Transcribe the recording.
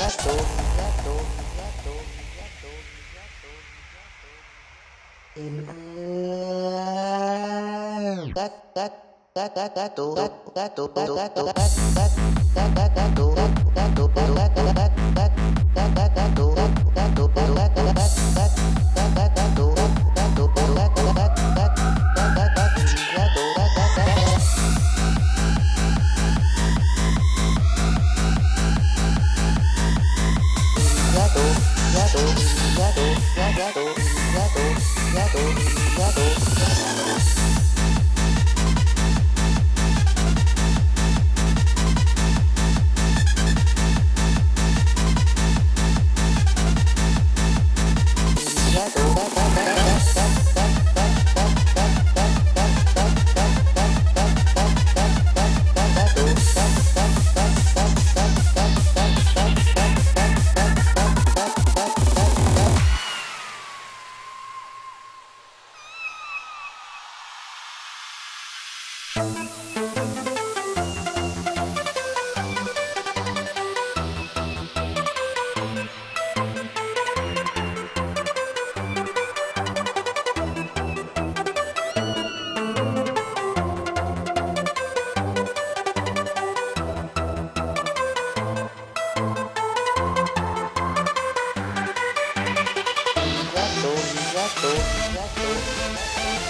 gato, gato, gato, gato, gato. Gat, gat, gat, gat, gato, gato, gato, gato, gato, gato, gato, gato, gato, gato, gato, gato, gato, gato, 宿宿宿宿 Exacto. Exacto.